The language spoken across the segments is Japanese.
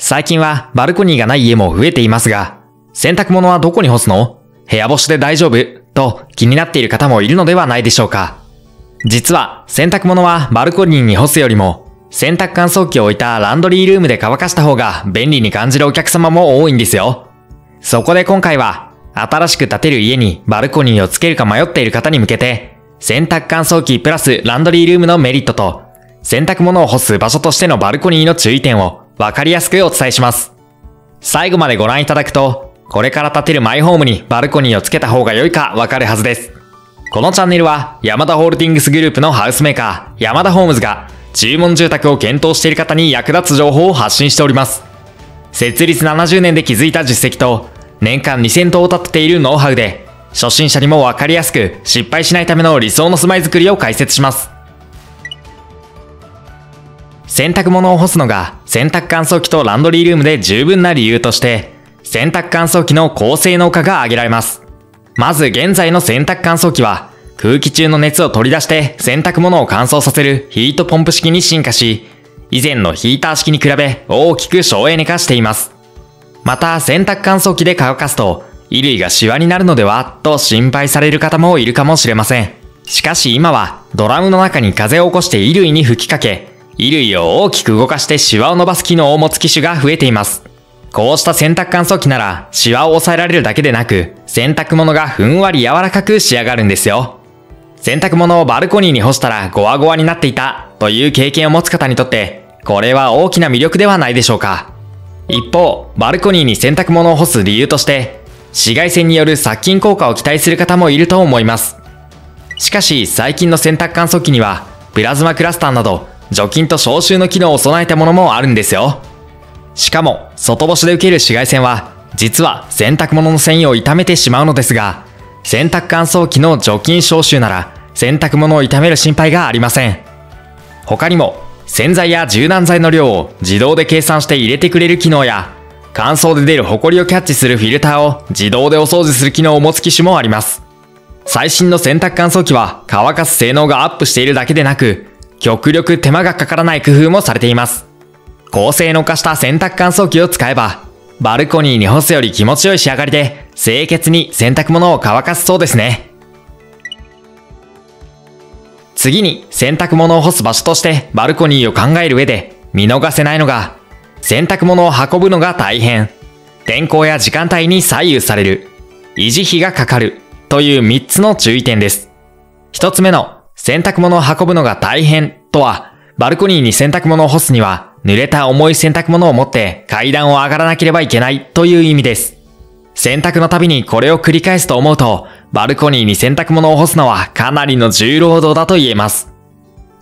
最近はバルコニーがない家も増えていますが、洗濯物はどこに干すの？部屋干しで大丈夫？と気になっている方もいるのではないでしょうか。実は洗濯物はバルコニーに干すよりも洗濯乾燥機を置いたランドリールームで乾かした方が便利に感じるお客様も多いんですよ。そこで今回は新しく建てる家にバルコニーをつけるか迷っている方に向けて洗濯乾燥機プラスランドリールームのメリットと洗濯物を干す場所としてのバルコニーの注意点をわかりやすくお伝えします。最後までご覧いただくと、これから建てるマイホームにバルコニーをつけた方が良いかわかるはずです。このチャンネルは、ヤマダホールディングスグループのハウスメーカー、ヤマダホームズが、注文住宅を検討している方に役立つ情報を発信しております。設立70年で築いた実績と、年間2000棟を建てているノウハウで、初心者にもわかりやすく、失敗しないための理想の住まいづくりを解説します。洗濯物を干すのが洗濯乾燥機とランドリールームで十分な理由として、洗濯乾燥機の高性能化が挙げられます。まず現在の洗濯乾燥機は、空気中の熱を取り出して洗濯物を乾燥させるヒートポンプ式に進化し、以前のヒーター式に比べ大きく省エネ化しています。また洗濯乾燥機で乾かすと、衣類がシワになるのではと心配される方もいるかもしれません。しかし今はドラムの中に風を起こして衣類に吹きかけ、衣類を大きく動かしてシワを伸ばす機能を持つ機種が増えています。こうした洗濯乾燥機なら、シワを抑えられるだけでなく、洗濯物がふんわり柔らかく仕上がるんですよ。洗濯物をバルコニーに干したらゴワゴワになっていたという経験を持つ方にとって、これは大きな魅力ではないでしょうか。一方、バルコニーに洗濯物を干す理由として、紫外線による殺菌効果を期待する方もいると思います。しかし、最近の洗濯乾燥機には、プラズマクラスターなど除菌と消臭の機能を備えたものもあるんですよ。しかも、外干しで受ける紫外線は、実は洗濯物の繊維を傷めてしまうのですが、洗濯乾燥機の除菌消臭なら、洗濯物を傷める心配がありません。他にも、洗剤や柔軟剤の量を自動で計算して入れてくれる機能や、乾燥で出るホコリをキャッチするフィルターを自動でお掃除する機能を持つ機種もあります。最新の洗濯乾燥機は乾かす性能がアップしているだけでなく、極力手間がかからない工夫もされています。高性能化した洗濯乾燥機を使えば、バルコニーに干すより気持ちよい仕上がりで、清潔に洗濯物を乾かすそうですね。次に洗濯物を干す場所としてバルコニーを考える上で見逃せないのが、洗濯物を運ぶのが大変、天候や時間帯に左右される、維持費がかかるという3つの注意点です。1つ目の洗濯物を運ぶのが大変とは、バルコニーに洗濯物を干すには、濡れた重い洗濯物を持って階段を上がらなければいけないという意味です。洗濯のたびにこれを繰り返すと思うと、バルコニーに洗濯物を干すのはかなりの重労働だと言えます。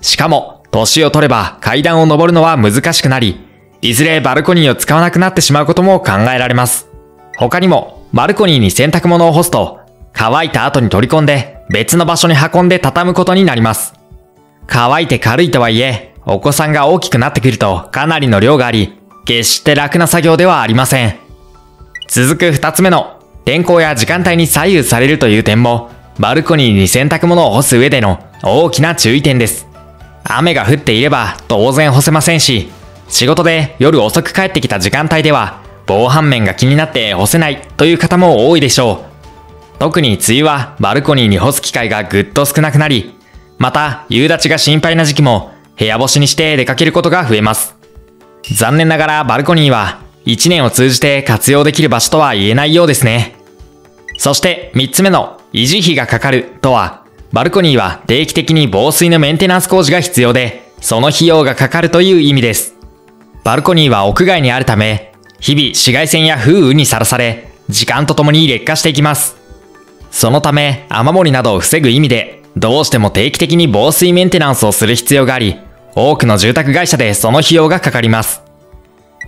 しかも、年を取れば階段を登るのは難しくなり、いずれバルコニーを使わなくなってしまうことも考えられます。他にも、バルコニーに洗濯物を干すと、乾いた後に取り込んで別の場所に運んで畳むことになります。乾いて軽いとはいえ、お子さんが大きくなってくるとかなりの量があり、決して楽な作業ではありません。続く二つ目の、天候や時間帯に左右されるという点も、バルコニーに洗濯物を干す上での大きな注意点です。雨が降っていれば当然干せませんし、仕事で夜遅く帰ってきた時間帯では、防犯面が気になって干せないという方も多いでしょう。特に梅雨はバルコニーに干す機会がぐっと少なくなり、また夕立が心配な時期も部屋干しにして出かけることが増えます。残念ながらバルコニーは1年を通じて活用できる場所とは言えないようですね。そして3つ目の維持費がかかるとは、バルコニーは定期的に防水のメンテナンス工事が必要で、その費用がかかるという意味です。バルコニーは屋外にあるため、日々紫外線や風雨にさらされ、時間とともに劣化していきます。そのため、雨漏りなどを防ぐ意味で、どうしても定期的に防水メンテナンスをする必要があり、多くの住宅会社でその費用がかかります。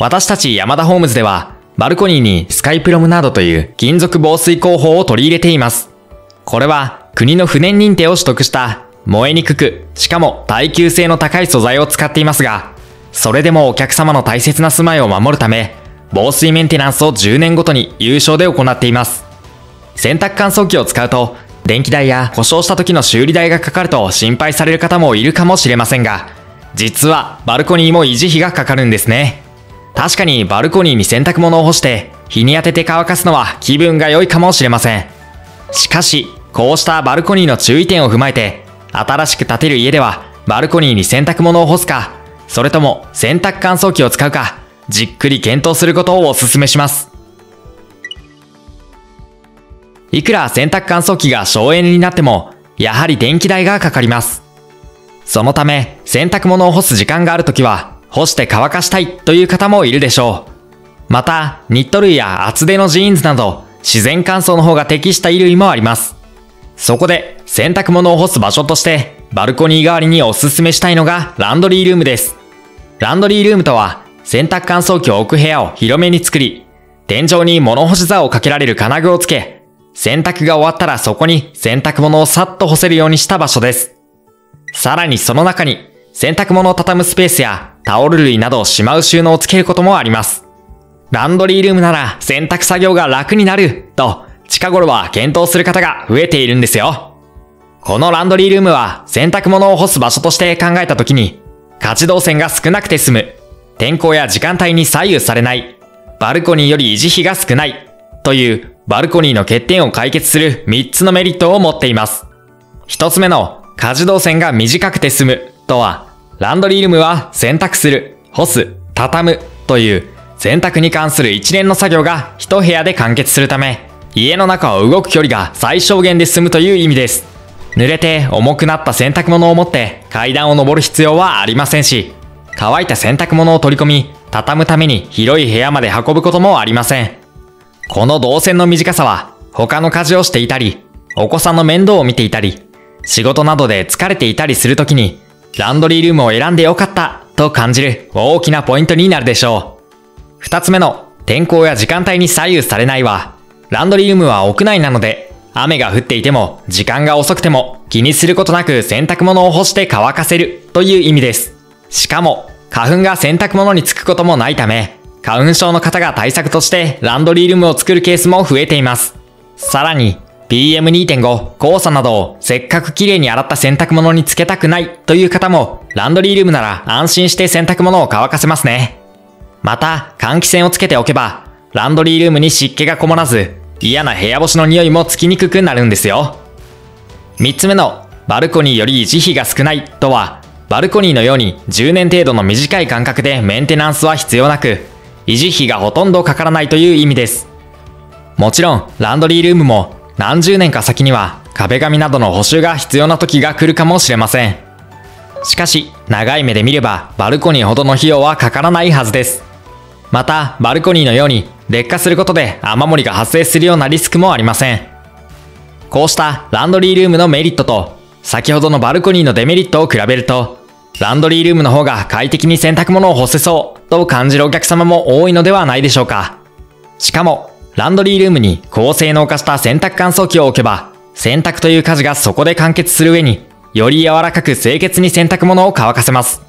私たちヤマダホームズでは、バルコニーにスカイプロムなどという金属防水工法を取り入れています。これは国の不燃認定を取得した燃えにくく、しかも耐久性の高い素材を使っていますが、それでもお客様の大切な住まいを守るため、防水メンテナンスを10年ごとに有償で行っています。洗濯乾燥機を使うと、電気代や故障した時の修理代がかかると心配される方もいるかもしれませんが、実はバルコニーも維持費がかかるんですね。確かにバルコニーに洗濯物を干して日に当てて乾かすのは気分が良いかもしれません。しかし、こうしたバルコニーの注意点を踏まえて、新しく建てる家ではバルコニーに洗濯物を干すか、それとも洗濯乾燥機を使うか、じっくり検討することをお勧めします。いくら洗濯乾燥機が省エネになっても、やはり電気代がかかります。そのため、洗濯物を干す時間があるときは、干して乾かしたいという方もいるでしょう。また、ニット類や厚手のジーンズなど、自然乾燥の方が適した衣類もあります。そこで、洗濯物を干す場所として、バルコニー代わりにおすすめしたいのがランドリールームです。ランドリールームとは、洗濯乾燥機を置く部屋を広めに作り、天井に物干し座をかけられる金具をつけ、洗濯が終わったらそこに洗濯物をさっと干せるようにした場所です。さらにその中に洗濯物を畳むスペースやタオル類などをしまう収納をつけることもあります。ランドリールームなら洗濯作業が楽になると近頃は検討する方が増えているんですよ。このランドリールームは洗濯物を干す場所として考えた時に活動線が少なくて済む、天候や時間帯に左右されない、バルコニーより維持費が少ないというバルコニーの欠点を解決する3つのメリットを持っています。1つ目の家事動線が短くて済むとは、ランドリールームは洗濯する、干す、畳むという洗濯に関する一連の作業が一部屋で完結するため、家の中を動く距離が最小限で済むという意味です。濡れて重くなった洗濯物を持って階段を登る必要はありませんし、乾いた洗濯物を取り込み、畳むために広い部屋まで運ぶこともありません。この動線の短さは、他の家事をしていたり、お子さんの面倒を見ていたり、仕事などで疲れていたりするときに、ランドリールームを選んでよかったと感じる大きなポイントになるでしょう。二つ目の、天候や時間帯に左右されないは、ランドリールームは屋内なので、雨が降っていても、時間が遅くても、気にすることなく洗濯物を干して乾かせるという意味です。しかも、花粉が洗濯物につくこともないため、花粉症の方が対策としてランドリールームを作るケースも増えています。さらに、PM2.5、黄砂などをせっかく綺麗に洗った洗濯物につけたくないという方も、ランドリールームなら安心して洗濯物を乾かせますね。また、換気扇をつけておけば、ランドリールームに湿気がこもらず、嫌な部屋干しの匂いもつきにくくなるんですよ。三つ目の、バルコニーより維持費が少ないとは、バルコニーのように10年程度の短い間隔でメンテナンスは必要なく、維持費がほとんどかからないという意味です。もちろん、ランドリールームも何十年か先には壁紙などの補修が必要な時が来るかもしれません。しかし、長い目で見ればバルコニーほどの費用はかからないはずです。また、バルコニーのように劣化することで雨漏りが発生するようなリスクもありません。こうしたランドリールームのメリットと、先ほどのバルコニーのデメリットを比べると、ランドリールームの方が快適に洗濯物を干せそうと感じるお客様も多いのではないでしょうか。しかも、ランドリールームに高性能化した洗濯乾燥機を置けば、洗濯という家事がそこで完結する上に、より柔らかく清潔に洗濯物を乾かせます。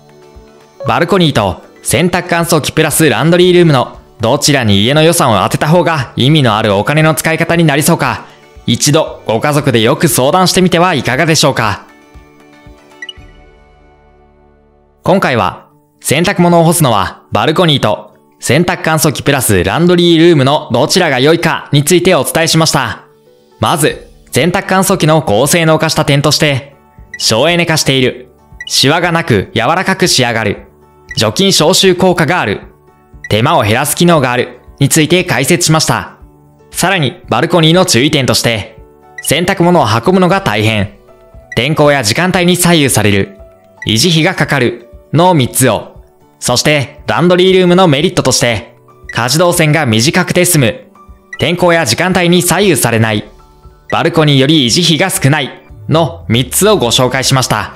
バルコニーと洗濯乾燥機プラスランドリールームのどちらに家の予算を当てた方が意味のあるお金の使い方になりそうか、一度ご家族でよく相談してみてはいかがでしょうか。今回は、洗濯物を干すのはバルコニーと洗濯乾燥機プラスランドリールームのどちらが良いかについてお伝えしました。まず、洗濯乾燥機の高性能化した点として、省エネ化している、シワがなく柔らかく仕上がる、除菌消臭効果がある、手間を減らす機能があるについて解説しました。さらに、バルコニーの注意点として、洗濯物を運ぶのが大変、天候や時間帯に左右される、維持費がかかる、の3つを、そしてランドリールームのメリットとして、家事動線が短くて済む、天候や時間帯に左右されない、バルコニーより維持費が少ないの3つをご紹介しました。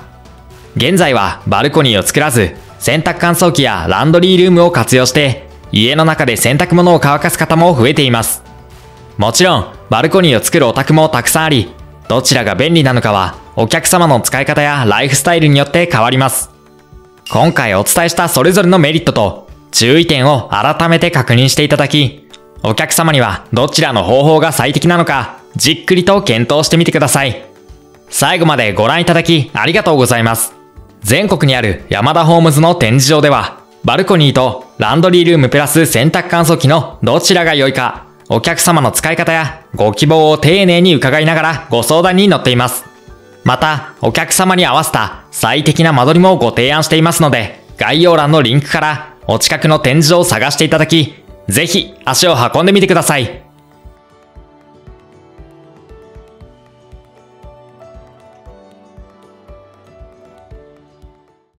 現在はバルコニーを作らず、洗濯乾燥機やランドリールームを活用して、家の中で洗濯物を乾かす方も増えています。もちろん、バルコニーを作るお宅もたくさんあり、どちらが便利なのかは、お客様の使い方やライフスタイルによって変わります。今回お伝えしたそれぞれのメリットと注意点を改めて確認していただき、お客様にはどちらの方法が最適なのか、じっくりと検討してみてください。最後までご覧いただきありがとうございます。全国にあるヤマダホームズの展示場では、バルコニーとランドリールームプラス洗濯乾燥機のどちらが良いか、お客様の使い方やご希望を丁寧に伺いながらご相談に乗っています。また、お客様に合わせた最適な間取りもご提案していますので、概要欄のリンクからお近くの展示場を探していただき、ぜひ足を運んでみてください。